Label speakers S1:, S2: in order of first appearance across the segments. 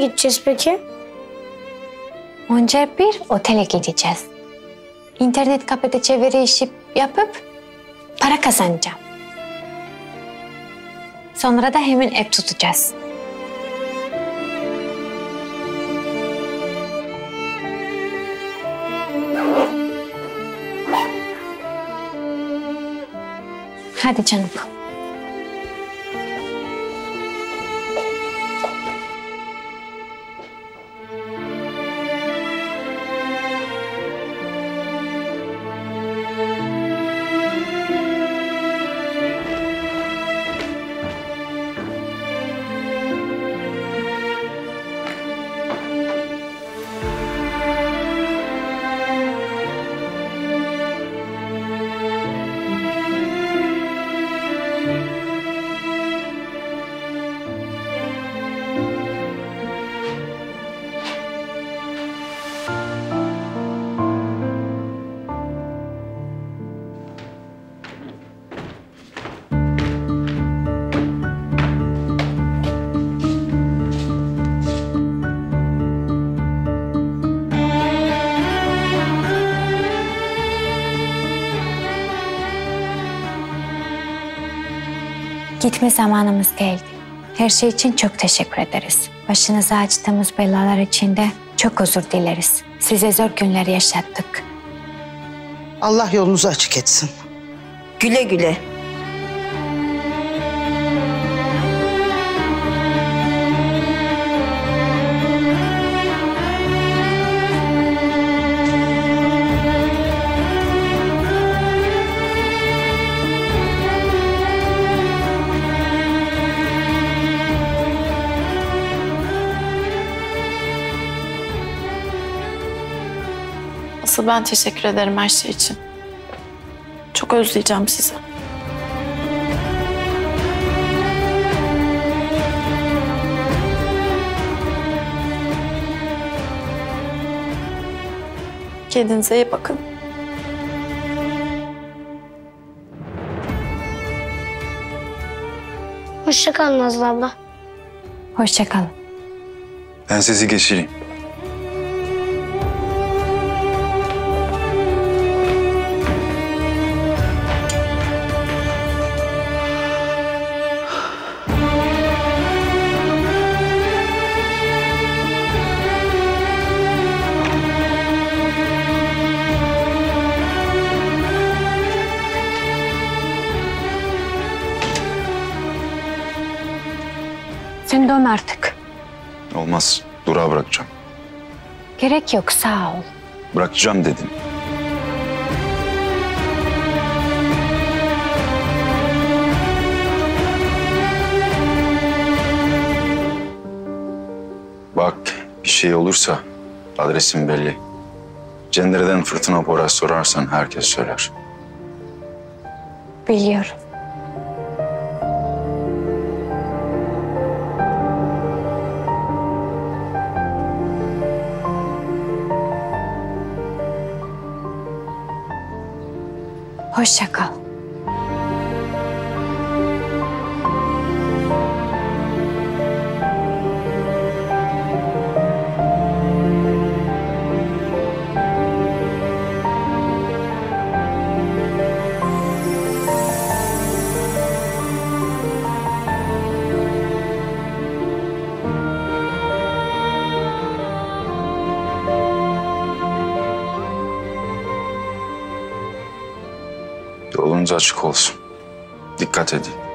S1: gideceğiz peki?
S2: Önce bir otele gideceğiz. İnternet kafede çeviri işi yapıp para kazanacağım. Sonra da hemen ev tutacağız. Hadi canım. Gitme zamanımız geldi. Her şey için çok teşekkür ederiz. Başınıza açtığımız belalar için de çok özür dileriz. Size zor günler yaşattık.
S3: Allah yolunuzu açık etsin.
S4: Güle güle.
S5: Asıl ben teşekkür ederim her şey için. Çok özleyeceğim sizi. Kendinize iyi bakın.
S1: Hoşça kal Nazlı abla.
S2: Hoşça kalın.
S6: Ben sizi geçireyim.
S2: Artık.
S6: Olmaz. Durağa bırakacağım.
S2: Gerek yok sağ ol.
S6: Bırakacağım dedim. Bak bir şey olursa adresim belli. Cendere'den Fırtına Poras sorarsan herkes söyler.
S2: Biliyorum. Hoşça kal.
S6: Yolunuz açık olsun. Dikkat edin.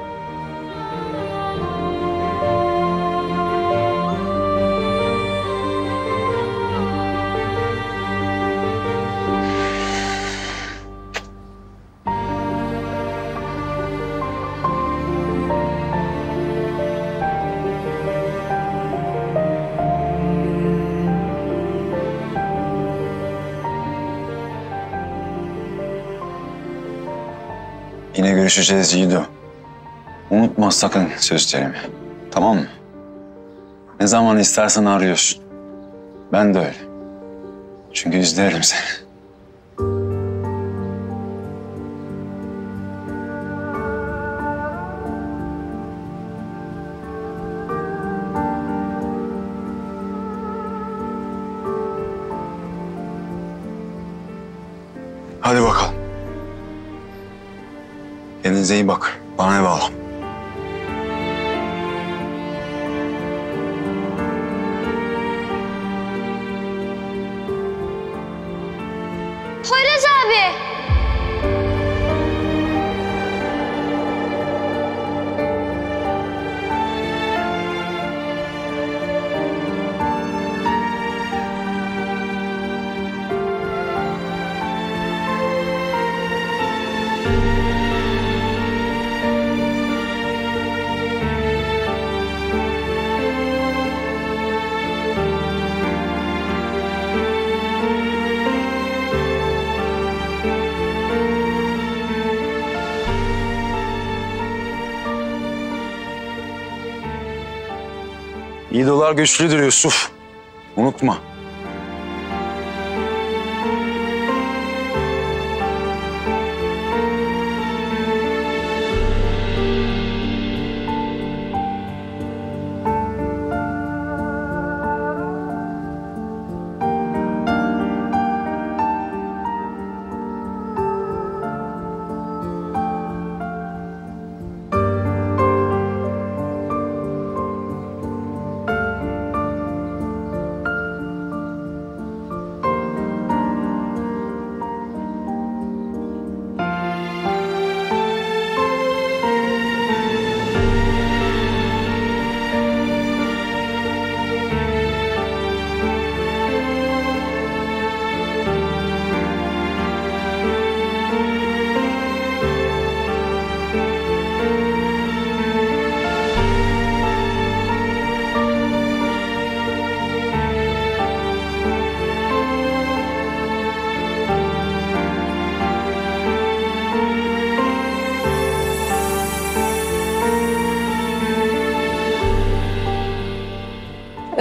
S6: Görüşeceğiz Yiğido. Unutma sakın sözlerimi. Tamam mı? Ne zaman istersen arıyorsun. Ben de öyle. Çünkü izlerim seni. Kendinize iyi bakın. Bana ev İyi dolar güçlüdür Yusuf. Unutma.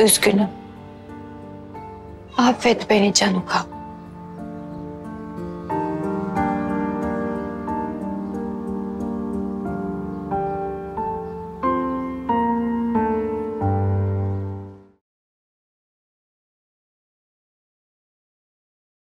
S2: Üzgünüm. Affet beni Canuka.